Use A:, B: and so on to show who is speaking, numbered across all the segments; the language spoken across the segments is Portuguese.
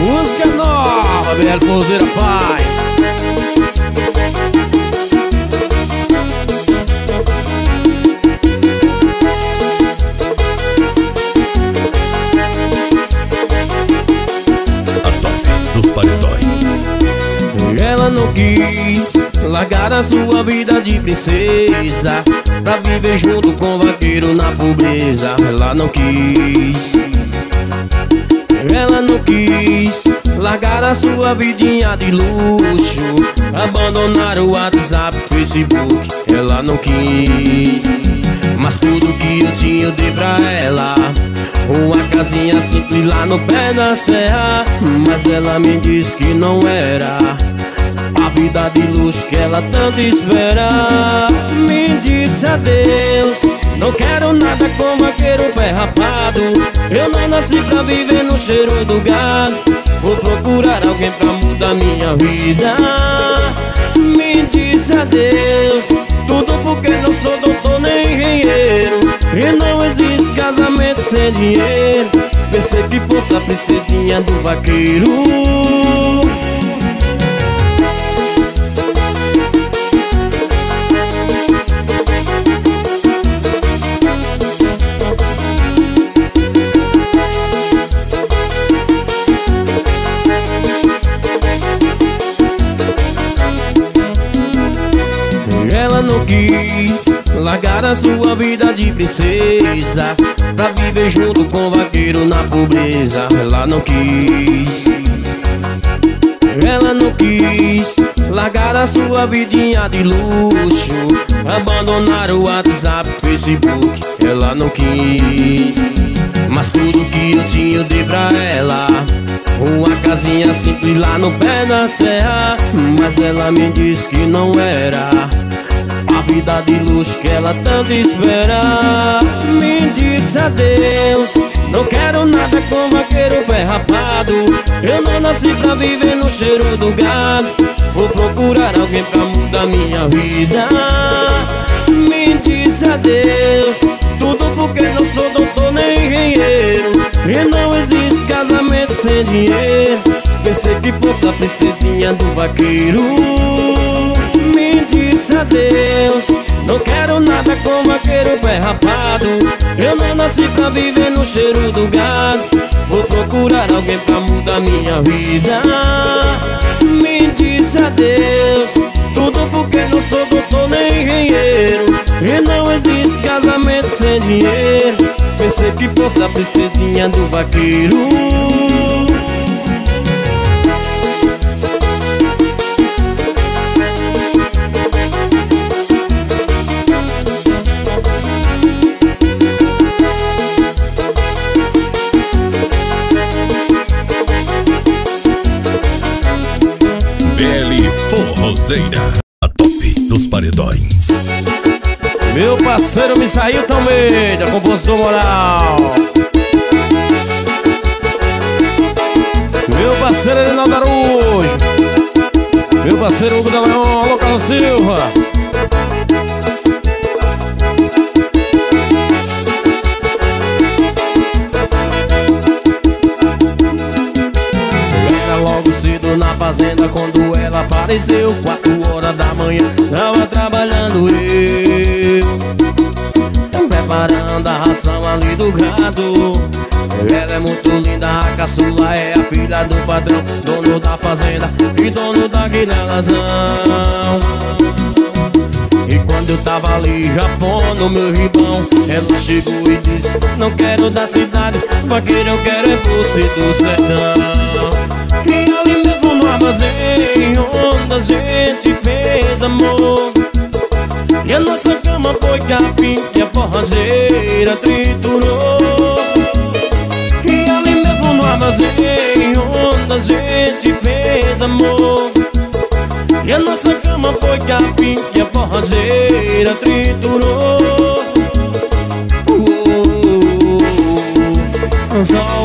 A: Música nova, BL Forzeira Pai
B: dos paredões.
A: Ela não quis largar a sua vida de princesa Pra viver junto com o vaqueiro na pobreza. Ela não quis Ela não quis largar a sua vidinha de luxo Abandonar o WhatsApp, Facebook Ela não quis. Mas tudo que eu tinha eu dei pra ela. Uma casinha simples lá no pé da serra Mas ela me disse que não era A vida de luxo que ela tanto espera. Me disse adeus Não quero nada com vaqueiro pé rapado. Eu não nasci pra viver no cheiro do gado. Vou procurar alguém pra mudar minha vida. Me disse adeus. Tudo porque não sou doutor nem engenheiro. E não existe casamento sem dinheiro. Pensei que fosse a princesinha do vaqueiro quis largar a sua vida de princesa Pra viver junto com o vaqueiro na pobreza. Ela não quis. Ela não quis. Largar a sua vidinha de luxo Abandonar o WhatsApp, Facebook. Ela não quis. Mas tudo que eu tinha eu dei pra ela. Uma casinha simples lá no pé da serra Mas ela me disse que não era vida de luxo que ela tanto espera. Me disse adeus. Não quero nada com vaqueiro pé rapado. Eu não nasci pra viver no cheiro do gado. Vou procurar alguém pra mudar minha vida. Me disse adeus. Tudo porque não sou doutor nem engenheiro. E não existe casamento sem dinheiro. Pensei que fosse a princesinha do vaqueiro adeus Não quero nada com vaqueiro pé rapado. Eu não nasci pra viver no cheiro do gado. Vou procurar alguém pra mudar minha vida. Me disse adeus. Tudo porque não sou doutor nem engenheiro. E não existe casamento sem dinheiro. Pensei que fosse a princesinha do vaqueiro
B: Forrozeira, a top dos paredões.
A: Meu parceiro me saiu também, da compositor moral. Meu parceiro Reinaldo Araújo. Meu parceiro Hugo da Leão, alô Carlos Silva. Era logo cedo na fazenda quando apareceu Quatro horas da manhã, tava trabalhando eu. Preparando a ração ali do gado. Ela é muito linda, a caçula é a filha do patrão Dono da fazenda e dono da guinelazão e quando eu tava ali já pondo meu ribão Ela chegou e disse Não quero da cidade Vaqueiro eu quero é você do sertão. E ali mesmo no Onde a gente fez amor. E a nossa cama foi capim E a forrageira triturou. E ali mesmo no armazém Onde a gente fez amor. E a nossa cama foi capim e a forrageira triturou. Uh, não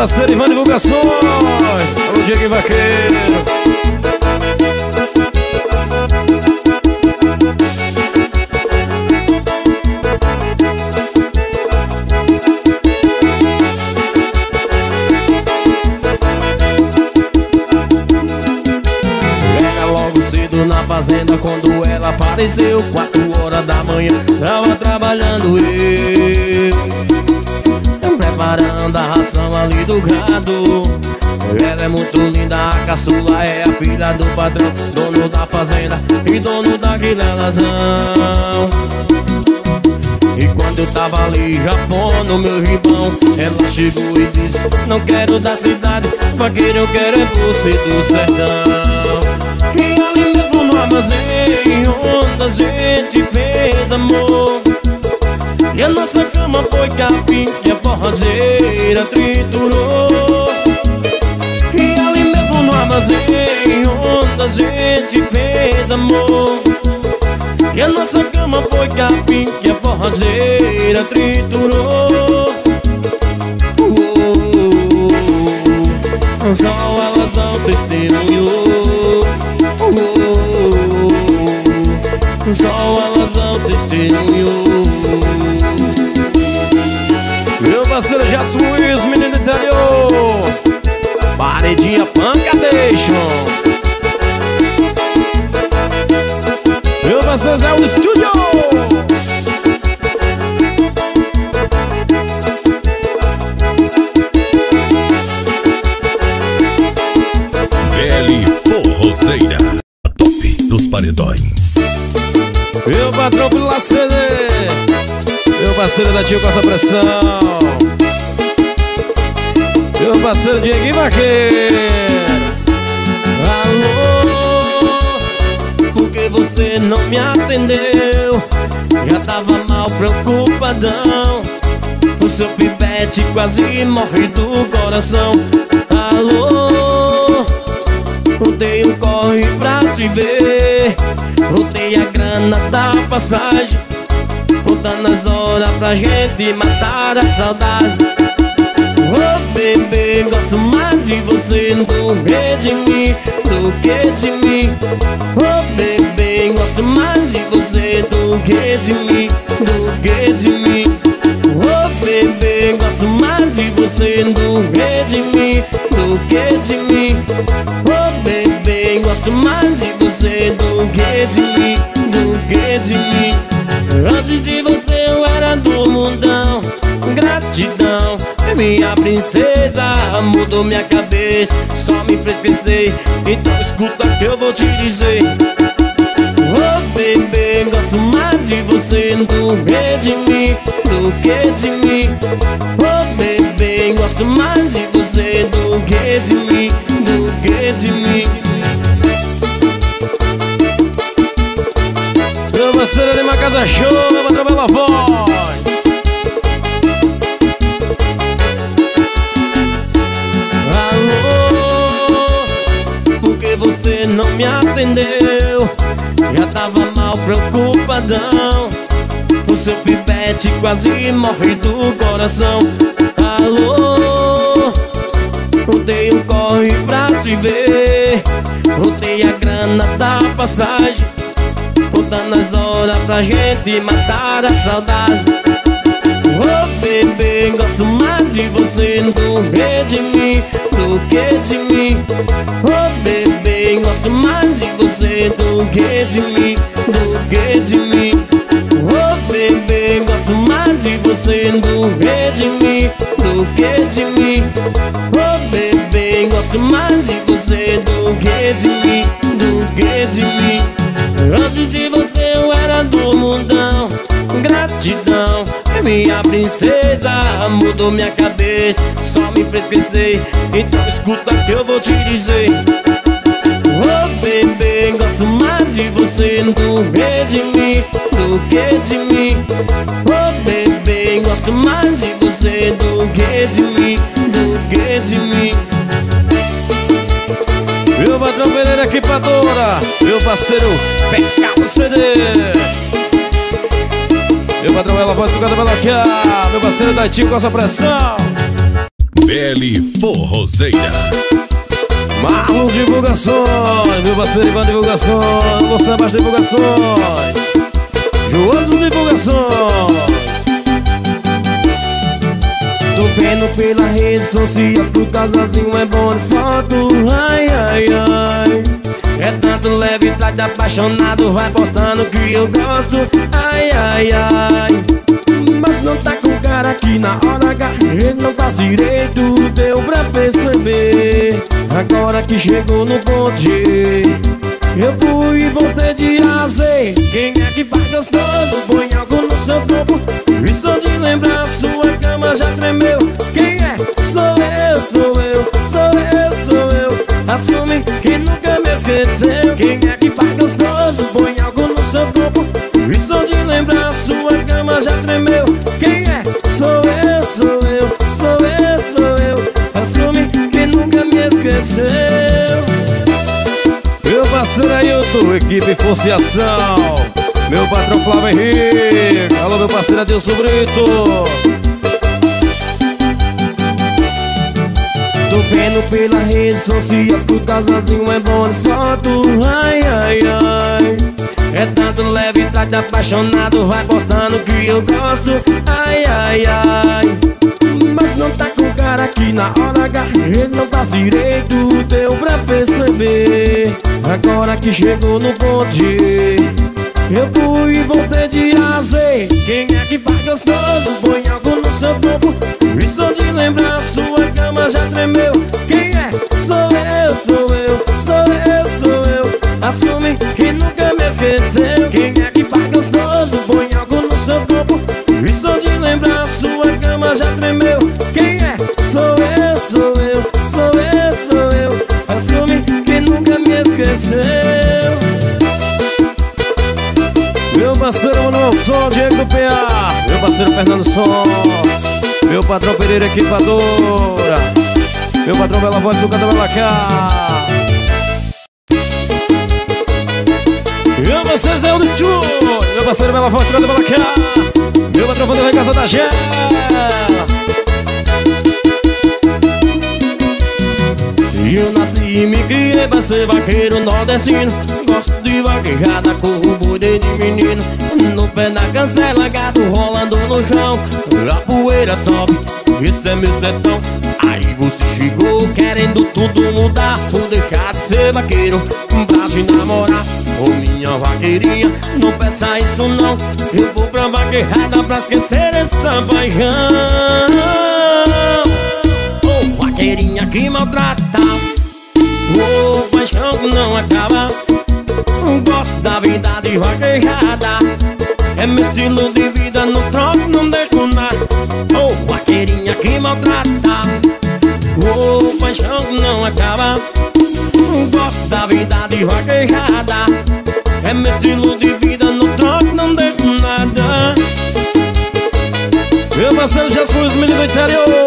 A: parceiro Ivan Divulgações Alô Diego Vaqueiro fazenda quando ela apareceu Quatro horas da manhã, tava trabalhando eu Preparando a ração ali do gado. Ela é muito linda, a caçula é a filha do patrão Dono da fazenda e dono daquele alazão e quando eu tava ali, Japão no meu ribão Ela chegou e disse, não quero da cidade Vaqueiro eu quero é você do sertão. E ali mesmo no armazém Onde a gente fez amor E a nossa cama foi capim Que a forrageira triturou. E ali mesmo no armazém Onde a gente fez amor. E a nossa cama foi capim que a forrazeira triturou. Só elas ao testemunhou Só elas ao testemunhou Meu parceiro Jason Luiz, menino interior. Paredinha Pancadation Graças ao estúdio.
B: BL Forrozeira Top dos paredões.
A: Meu patrão pela CD Meu parceiro da Tio Costa Pressão atendeu Já tava mal preocupadão. O seu pivete quase morre do coração. Alô? Rodei um corre pra te ver. Rodei a grana da passagem. Contando as horas pra gente matar a saudade. Oh bebê, gosto mais de você do que de mim Do que de mim. Oh bebê do que de mim Do que de mim Oh bebê, gosto mais de você do que de mim Do que de mim Oh bebê, gosto mais de você do que de mim Do que de mim Antes de você eu era do mundão Gratidão, minha princesa Mudou minha cabeça, só me crescer Então escuta que eu vou te dizer de você do que de mim, do que de mim? Oh bebê, gosto mais de você do que de mim, do que de mim. Meu parceiro de uma casa show, leva trabalhar a voz Alô, porque você não me atendeu mal preocupadão O seu pivete quase morre do coração. Alô? Rodei um corre pra te ver. Rodei a grana da passagem. Contando as horas pra gente matar a saudade. Oh bebê, gosto mais de você de mim Do que de mim? Oh bebê, gosto mais de você do que de mim Do que de mim. Oh bebê, gosto mais de você do que de mim Do que de mim. Oh bebê, gosto mais de você do que de mim Do que de mim. Antes de você eu era do mundão Gratidão minha princesa Mudou minha cabeça, só me crescer Então escuta que eu vou te dizer. Oh bebê, gosto mais de você do que de mim Do que de mim. Oh bebê, gosto mais de você do que de mim Do que de mim. Meu patrão Pereira Equipadora? Meu parceiro? PK CD patrão Ela Voz do Gado Meloquia Meu parceiro Daitinho com essa pressão
B: BL Forrozeira.
A: Marlon Divulgações, meu parceiro Ivan Divulgações, você mais divulgações. João Divulgações. Tô vendo pela rede social que o casalzinho é bom de foto. Ai, ai, ai. É tanto leve, tá de apaixonado, vai postando que eu gosto. Ai, ai, ai. Mas não tá com cara que na hora H ele não faz direito, deu pra perceber. Agora que chegou no ponto G, eu fui e voltei de A Z. Quem é que faz gostoso? Põe algo no seu corpo. E só de lembrar, sua cama já tremeu. Quem é? Equipe Força e Ação Meu patrão Flávio Henrique. Alô meu parceiro Adilson Brito. Tô vendo pela rede social que o casalzinho é bom de foto Ai, ai, ai. É tanto leve, tá apaixonado Vai postando que eu gosto. Ai, ai, ai cara que na hora H não faz direito, deu pra perceber. Agora que chegou no ponto G Eu fui e voltei de A a Z Quem é que faz gostoso? Põe algo no seu corpo. E só de lembrar, sua cama já tremeu. Quem é? Sou eu, sou eu, sou eu, sou eu. Assume que nunca me esqueceu. Quem é que faz gostoso? Põe algo no seu corpo. E só de lembrar, sua cama já tremeu patrão Pereira Equipadora. Meu patrão Bela Voz, Sucata Bela Cá. Meu parceiro Zé do Estúdio Meu parceiro Bela Voz, Sucata Bela Cá. Meu patrão Vanderlei Casa da Gé me criei pra ser vaqueiro nordestino Gosto de vaquejada, corro boi de menino. No pé da cancela, gato rolando no chão. A poeira sobe, esse é meu sertão. Aí você chegou querendo tudo mudar. Vou deixar de ser vaqueiro pra te namorar. Ô minha vaqueirinha, não peça isso não. Eu vou pra vaquejada pra esquecer essa paixão Ô vaqueirinha que maltrata paixão não acaba. Gosto da vida de vaquejada. É meu estilo de vida, não troco, não deixo nada. Ô vaqueirinha que maltrata. Ô paixão que não acaba. Gosto da vida de vaquejada. É meu estilo de vida, não troco, não deixo nada. Meu parceiro Jesus, menino do interior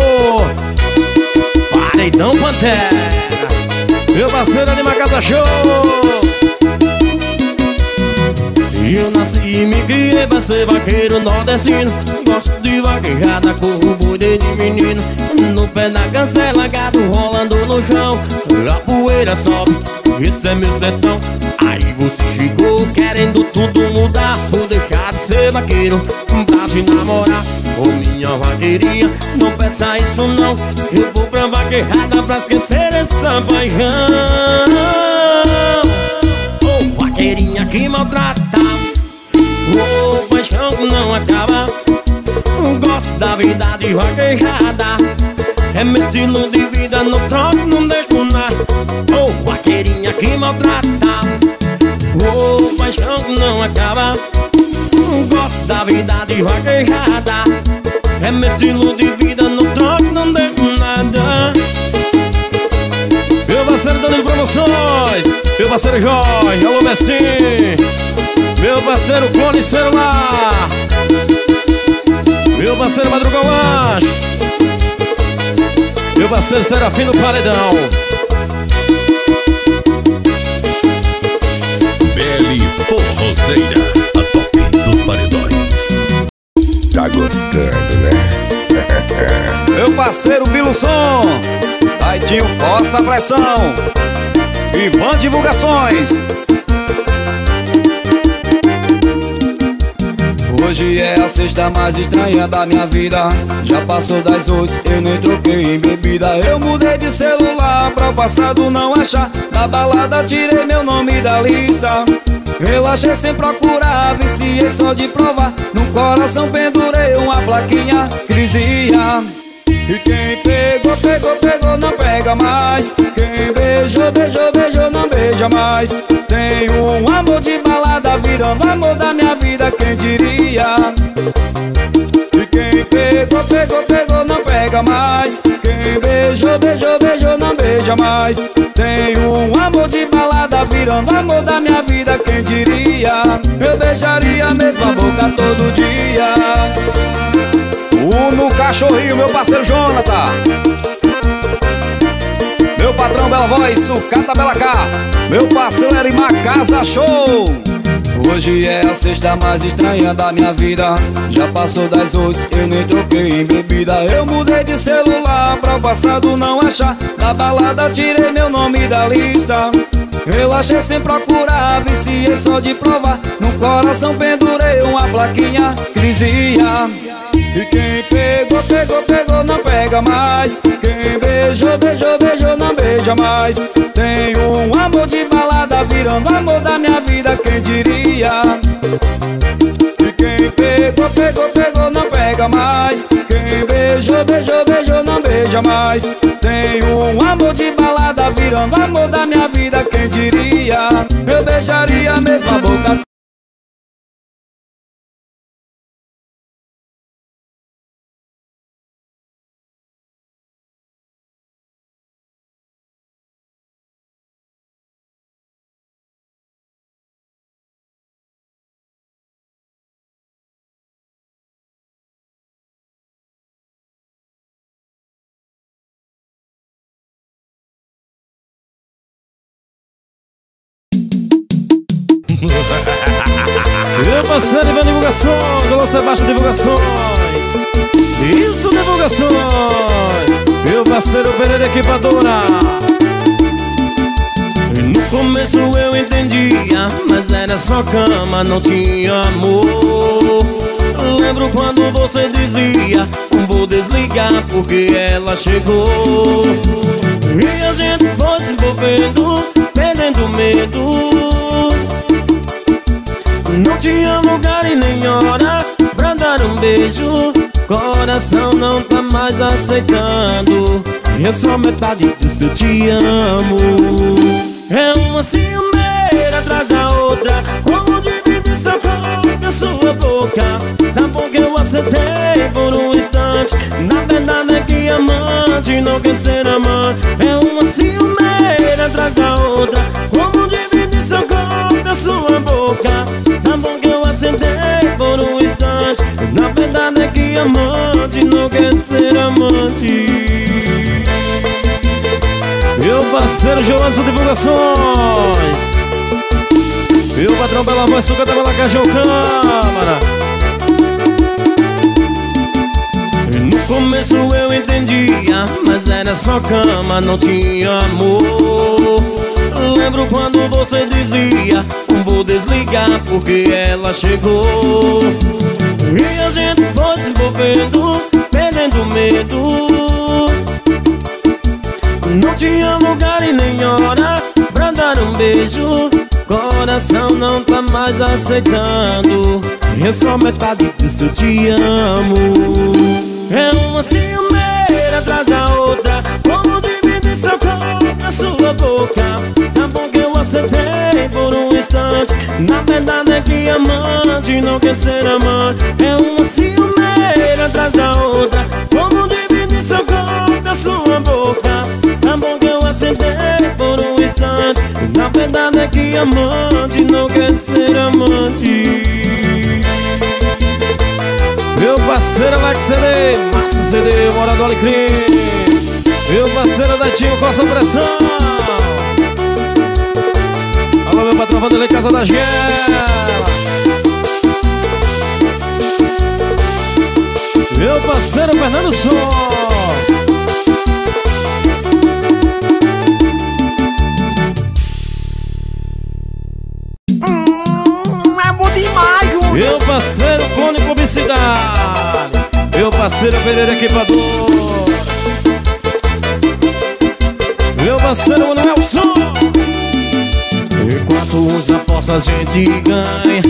A: Meu parceiro Anima Casa Show Eu nasci e me criei pra ser vaqueiro nordestino. Gosto de vaquejada, corro boi de menino. No pé da cancela, gato rolando no chão. A poeira sobe, esse é meu sertão. Aí você chegou querendo tudo mudar. Vou deixar de ser vaqueiro pra te namorar. Ô minha vaqueirinha, não peça isso não. Eu vou pra vaquejada pra esquecer essa paixão. Ô vaqueirinha que maltrata Ô paixão que não acaba. Gosto da vida de vaquejada É meu estilo de vida, não troco, não deixo nada. Ô vaqueirinha que maltrata Ô paixão que não acaba Gosto da vida de vaquejada. É meu estilo de vida, não troco, não deixo nada. Meu parceiro Danilo Promoções Meu parceiro Jorge, alô Messi. Meu parceiro Clone Celular. Meu parceiro Madrugão Lanche Meu parceiro Serafim do Paredão.
B: BL Forrozeira. Top dos paredões.
C: Tá gostando, né? Meu parceiro Bilo Som Força Pressão. Ivan Divulgações. Hoje é a sexta mais estranha da minha vida. Já passou das oito, eu nem troquei em bebida. Eu mudei de celular pra o passado não achar. Na balada tirei meu nome da lista Eu achei sem procurar, viciei só de provar. No coração pendurei uma plaquinha, crisia e quem pegou, pegou, pegou, não pega mais. Quem beijou, beijou, beijou, não beija mais. Tem um amor de balada virando amor da minha vida, quem diria? E quem pegou, pegou, pegou, não mais. Quem beijou, beijou, beijou, não beija mais. Tem um amor de balada virando amor da minha vida, quem diria? Eu beijaria a mesma boca todo dia. Uno Cachorrinho, meu parceiro Jonathan. Meu patrão Bela Voz, Sucata Bela Cá Meu parceiro Erimar Casa Show Hoje é a sexta mais estranha da minha vida. Já passou das oito, eu nem troquei em bebida. Eu mudei de celular pra o passado não achar. Na balada tirei meu nome da lista. Eu achei sem procurar, viciei só de provar. No coração pendurei uma plaquinha, crisia e quem pegou, pegou, pegou, não pega mais. Quem beijou, beijou, beijou, não beija mais. Tem um amor de balada virando amor da minha vida, quem diria? E quem pegou, pegou, pegou, não pega mais Quem beijou, beijou, beijou, não beija mais Tem um amor de balada virando amor da minha vida, quem diria? Eu beijaria a mesma boca
A: Meu parceiro Ivan Divulgações, alô Sebastião Divulgações. Isso, Divulgações. Meu parceiro Pereira Equipadora No começo eu entendia, mas era só cama, não tinha amor. Lembro quando você dizia, vou desligar porque ela chegou. E a gente foi se envolvendo, perdendo medo não tinha lugar e nem hora pra dar um beijo. Coração não tá mais aceitando. E é só metade do seu te amo É uma ciumeira atrás da outra. Como dividir seu corpo e sua boca? Tá bom que eu aceitei por um instante. Na verdade é que amante não quer ser amante. É uma ciumeira parceiro João Divulgações. Meu patrão Bela Voz, Sucata Bela Cajão Câmara. No começo eu entendia, mas era só cama, não tinha amor. Lembro quando você dizia Vou desligar porque ela chegou. E a gente foi se envolvendo Perdendo medo Não tinha lugar e nem hora Pra dar um beijo. Coração não tá mais aceitando. É só metade do seu te amo. É uma ciumeira atrás da outra. Como dividir seu corpo na sua boca? Aceitei por um instante. Na verdade é que amante não quer ser amante. É uma ciumeira Na verdade é que amante não quer ser amante. Meu parceiro Alex CD, Márcio CD, Morador Alecrim. Meu parceiro Datinho Costa Pressão. Alô, meu patrão Vanderlei Casa da Gela. Meu parceiro Fernando Som parceiro Pereira Equipador. Meu parceiro Nelson. Enquanto uns apostam a gente ganha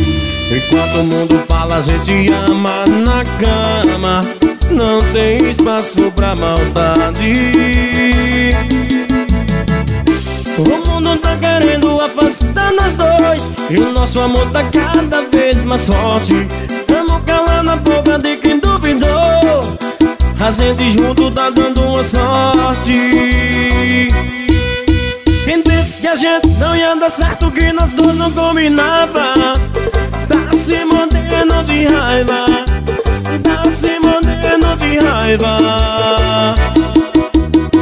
A: Enquanto o mundo fala a gente ama na cama. Não tem espaço pra maldade. O mundo tá querendo afastar nós dois E o nosso amor tá cada vez mais forte. Tamo calando a boca de quem duvidou A gente junto tá dando uma sorte. Quem disse que a gente não ia dar certo Que nós dois não combinava? Tá se mordendo de raiva. Tá se mordendo de raiva.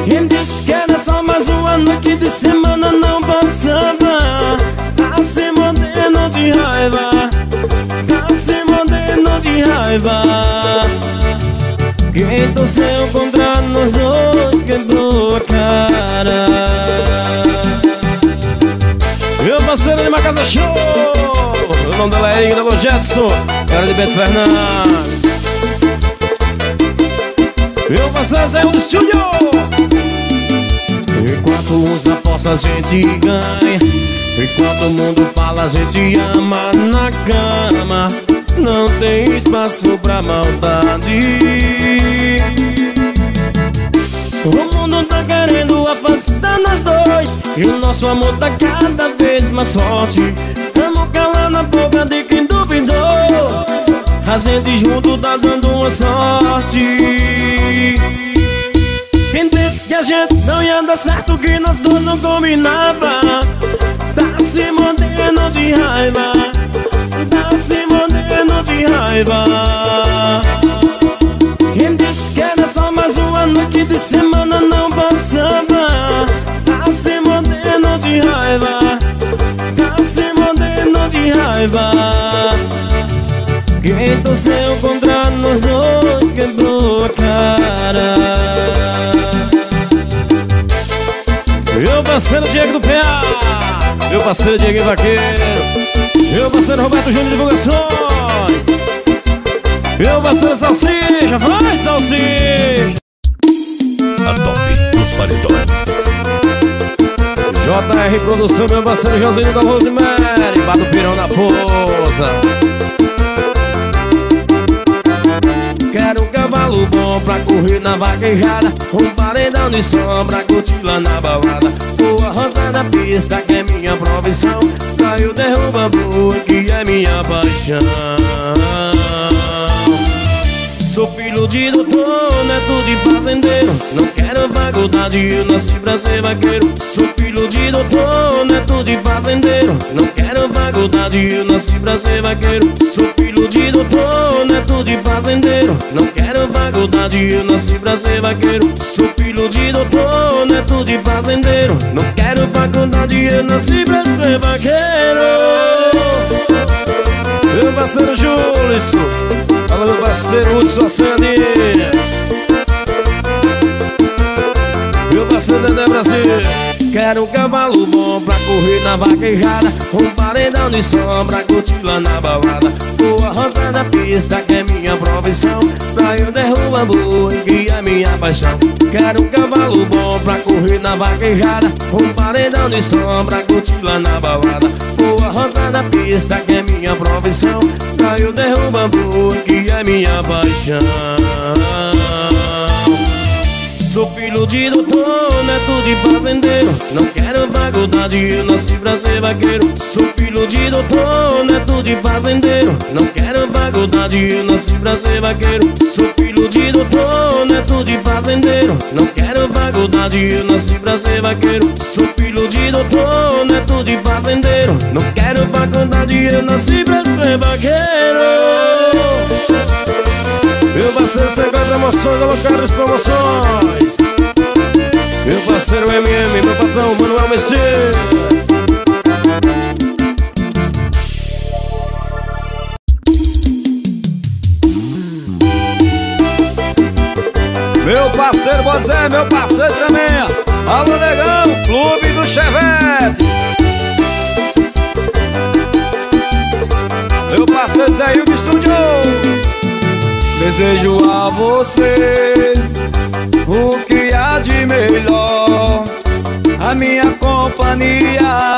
A: Quem disse que era só mais uma noite de semana não passava? Tá se mordendo de raiva. Tá se mordendo de raiva Quem torceu contra nós dois quebrou a cara Meu parceiro de uma casa show. O nome dela é Ingrid Jetson Cara de Beto Fernandes. Meu parceiro Zé do Estúdio. Enquanto uns apostam a gente ganha Enquanto o mundo fala a gente ama na cama. Não tem espaço pra maldade O mundo tá querendo afastar nós dois. E o nosso amor tá cada vez mais forte. Tamo calando a boca de quem duvidou. A gente junto tá dando uma sorte. Quem disse que a gente não ia dar certo Que nós dois não combinava? Tá se mordendo de raiva. Tá se mordendo de raiva de semana não passava. Tá se mordendo de raiva. Tá se mordendo de raiva. Quem torceu contra nós dois quebrou a cara. Meu parceiro Diego do PA Meu parceiro Diego Vaqueiro Meu parceiro Roberto Júnior Divulgações. Meu parceiro Salsicha. Vai Salsicha.
B: A
A: JR Produção Meu parceiro Josinho da Rosemary Bado Pirão da Força. Quero um cavalo bom pra correr na vaquejada Um paredão de sombra, curtir lá na balada. Boa rosa na pista que é minha profissão Caiu derruba boa que é minha paixão Sou filho de doutor, neto de fazendeiro. Não quero faculdade, eu nasci pra ser vaqueiro. Sou filho de doutor, neto de fazendeiro. Não quero faculdade, eu nasci pra ser vaqueiro. Sou filho de doutor, neto de fazendeiro. Não quero faculdade, eu nasci pra ser vaqueiro. Sou filho de doutor, neto de fazendeiro. Não quero faculdade, eu nasci pra ser vaqueiro. Meu parceiro Júlio Fala meu parceiro Hudson Sandy Quero um cavalo bom pra correr na vaquejada. Um paredão de sombra, curtir lá na balada. Boa rosa da pista que é minha profissão. Pra eu derrubar boi que é minha paixão. Quero um cavalo bom pra correr na vaquejada. Um paredão de sombra, curtir lá na balada. Boa rosa da pista que é minha profissão. Pra eu derrubar boi que é minha paixão Sou filho de doutor, neto de fazendeiro. Não quero faculdade, eu nasci pra ser vaqueiro. Sou filho de doutor, neto de fazendeiro. Não quero faculdade, eu nasci pra ser vaqueiro. Sou filho de doutor, neto de fazendeiro. Não quero faculdade, eu nasci pra ser vaqueiro. Sou filho de doutor, neto de fazendeiro. Não quero faculdade, eu nasci pra ser vaqueiro meu parceiro Segredo Emoções, Alô Carlos Promoções Meu parceiro MM, meu patrão Manuel Messias.
C: Meu parceiro, dizer, meu parceiro também Alô, negão, Clube do Chevette. Meu parceiro Zé Hildo Studio Desejo a você o que há de melhor. A minha companhia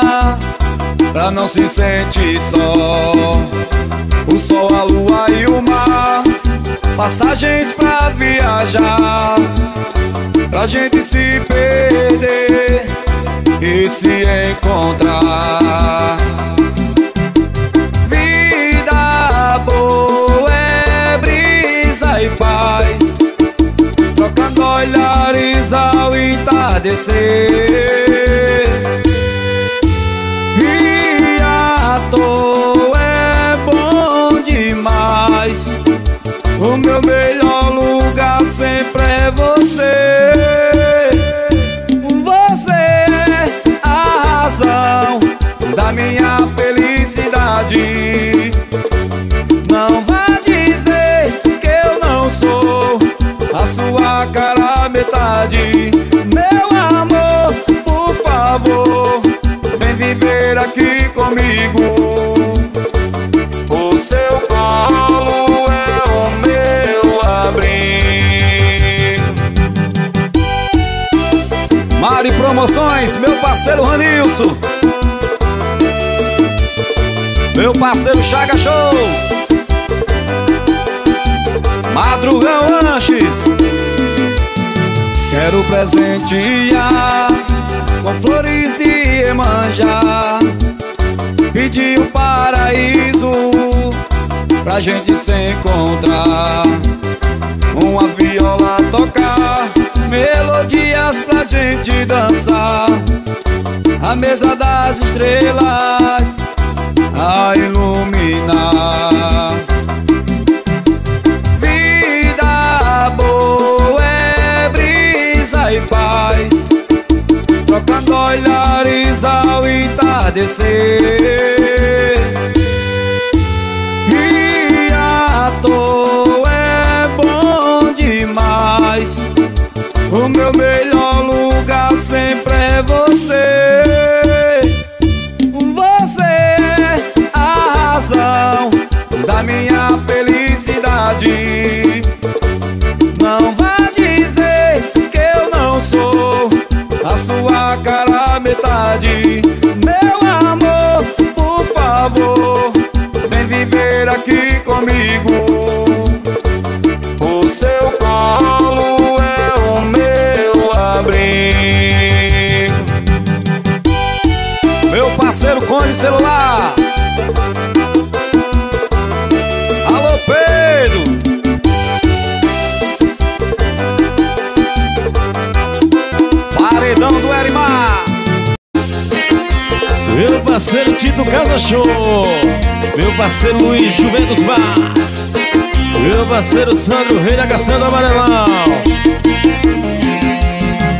C: Pra não se sentir só. O sol, a lua e o mar Passagens pra viajar. Pra gente se perder E se encontrar e paz. Trocando olhares ao entardecer E à toa é bom demais. O meu melhor lugar sempre é você metade. Meu amor, por favor, vem viver aqui comigo. O seu colo é o meu abrigo Mari Promoções, meu parceiro Ranilson. Meu parceiro Chaga Show. Madrugão Lanches Quero presentear com flores de Emanjá Pedir o paraíso pra gente se encontrar. Uma viola tocar, melodias pra gente dançar. A mesa das estrelas a iluminar olhares ao entardecer E à toa é bom demais. O meu melhor lugar sempre é você metade. Meu amor, por favor, vem viver aqui comigo. O seu colo é o meu abrigo Meu parceiro Conde Celular
A: parceiro Tito Casa Show. Meu parceiro Luiz Juventus Bar. Meu parceiro Sandro Rei da Caçando Amarelão.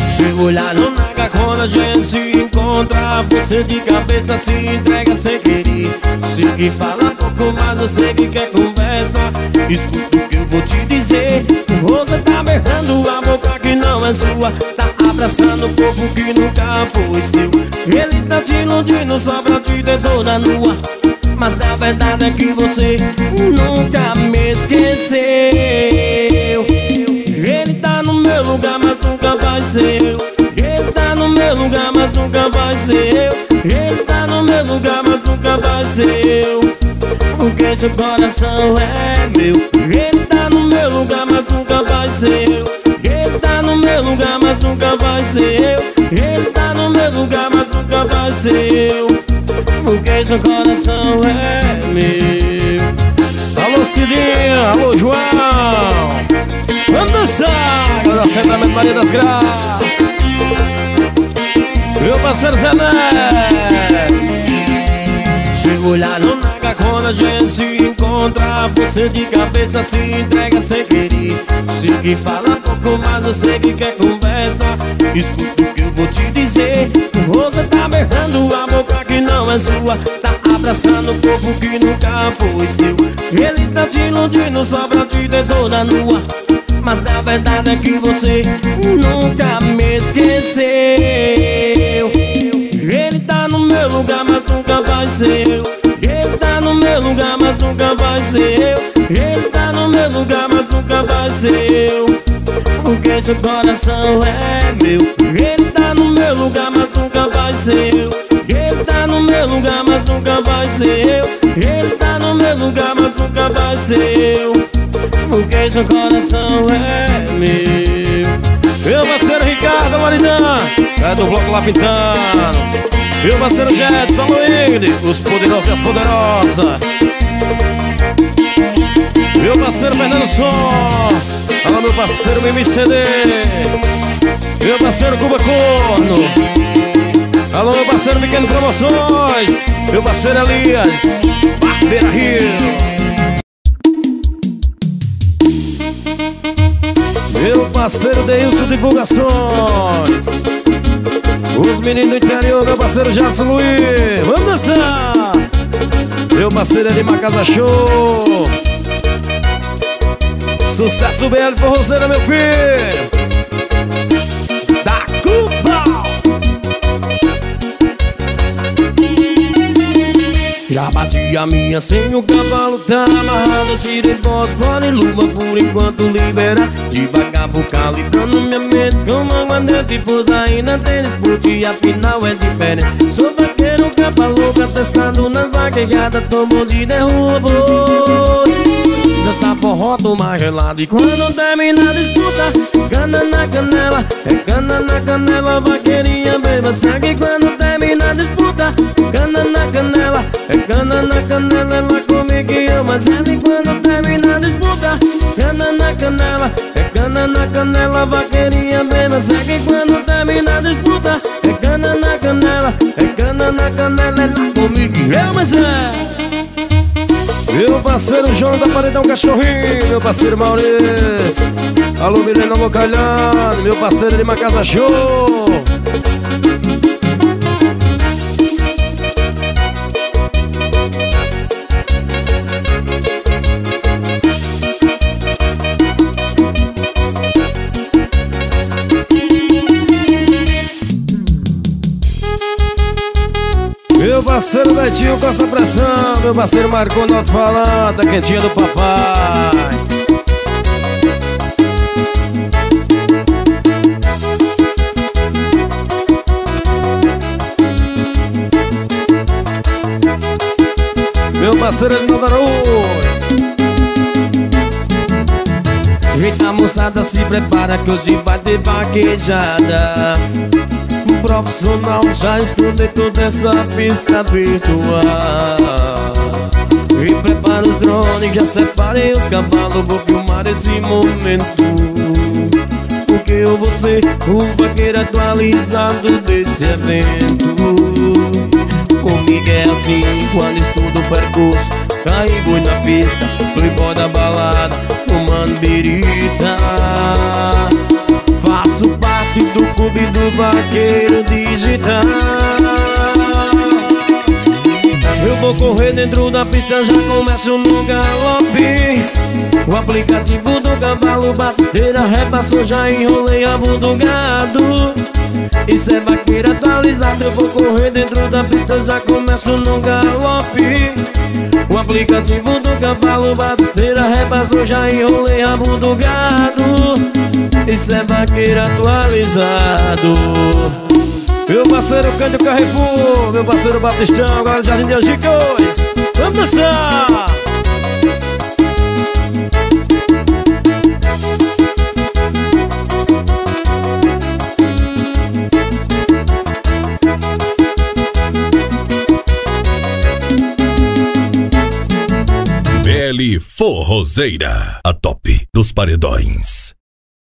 A: Chego lá no Naga quando a gente se encontra Você de cabeça se entrega sem querer. Se que fala pouco, mas eu sei que quer conversa. Escuta o que eu vou te dizer. Você tá berrando a boca que não é sua. Tá abraçando o povo que nunca foi seu. Ele tá te iludindo só pra te ter toda nua Mas na verdade é que você nunca me esqueceu. Ele tá no meu lugar, mas nunca vai ser eu meu lugar, mas nunca vai ser eu. Ele tá no meu lugar, mas nunca vai ser eu Porque seu coração é meu? Ele tá no meu lugar, mas nunca vai ser eu. Ele tá no meu lugar, mas nunca vai ser eu. Ele tá no meu lugar, mas nunca vai ser eu Porque seu coração é meu? Alô Cidinha, alô João. Vamos dançar Agora assentamento Maria das Graças Meu parceiro Zé no Naga quando a gente se encontra Você de cabeça se entrega sem querer. Se que fala pouco, mas eu sei que quer conversa. Escuta o que eu vou te dizer. Você tá berrando a boca que não é sua. Tá abraçando o povo que nunca foi seu. Ele tá te iludindo só pra te toda nua Mas na verdade é que você nunca me esqueceu. Ele tá no meu lugar, mas nunca vai ser eu. Ele tá no meu lugar, mas nunca vai ser eu. Ele tá no meu lugar, mas nunca vai ser eu. Porque seu coração é meu. Ele tá no meu lugar, mas nunca vai ser eu. Ele tá no meu lugar, mas nunca vai ser eu. Ele tá no meu lugar, mas nunca vai ser eu porque seu coração é meu. Meu parceiro Ricardo Maridã É do bloco lá pintando Meu parceiro Jetson Luíde Os poderosos e as poderosas. Meu parceiro Fernando Som? Alô meu parceiro MCD Meu parceiro Cuba Corno? Alô meu parceiro Pequeno Promoções? Meu parceiro Elias? Barbeira Rio Meu parceiro Deilson Divulgações. Os meninos do interior, meu parceiro Jackson Luiz. Vamos dançar! Meu parceiro de Macasa Show. Sucesso BL Forrozeira, meu filho A minha sem o cavalo tá amarrado Tirei voz, fora e luva por enquanto libera. Devagar vou calibrando minha mente Com água dentro e pus ainda tem disputa E afinal é diferente. Sou vaqueiro, capa louca Testando nas vaquejadas Tomo de derrubo Dança forró, toma gelado E quando termina a disputa. Cana na canela É cana na canela Vaqueirinha beba sangue Quando termina a disputa Cana na canela É cana na canela Ela come que ama. Ela E quando termina a disputa Cana na canela É cana na canela Vaqueirinha beba sangue Quando termina a disputa É cana na canela É cana na canela Ela come que ama ela meu parceiro João da Paredão Cachorrinho Meu parceiro Maurício. Alô Milena Localhado Meu parceiro de Macasa Show essa pressão Meu parceiro Marcou no falando Da quentinha do papai. Meu parceiro de Nova Eita moçada se prepara que hoje vai ter vaquejada profissional Já estudei toda essa pista virtual. E prepara os drones, já separei os cavalos Vou filmar esse momento. Porque eu vou ser o vaqueiro atualizado desse evento. Comigo é assim, quando estudo o percurso Caibo na pista, vaqueiro digital. Eu vou correr dentro da pista, já começo no galope. O aplicativo do cavalo, batisteira, repassou, já enrolei a do gado. Isso é vaqueiro atualizado, eu vou correr dentro da pista, já começo no galope. O aplicativo do cavalo, batisteira, repassou, já enrolei rabo do gado Isso é vaqueiro atualizado Meu parceiro Cândido Carrefour, meu parceiro Batistão, agora Jardim de Angico Vamos dançar!
B: BL Forrozeira, a top dos paredões.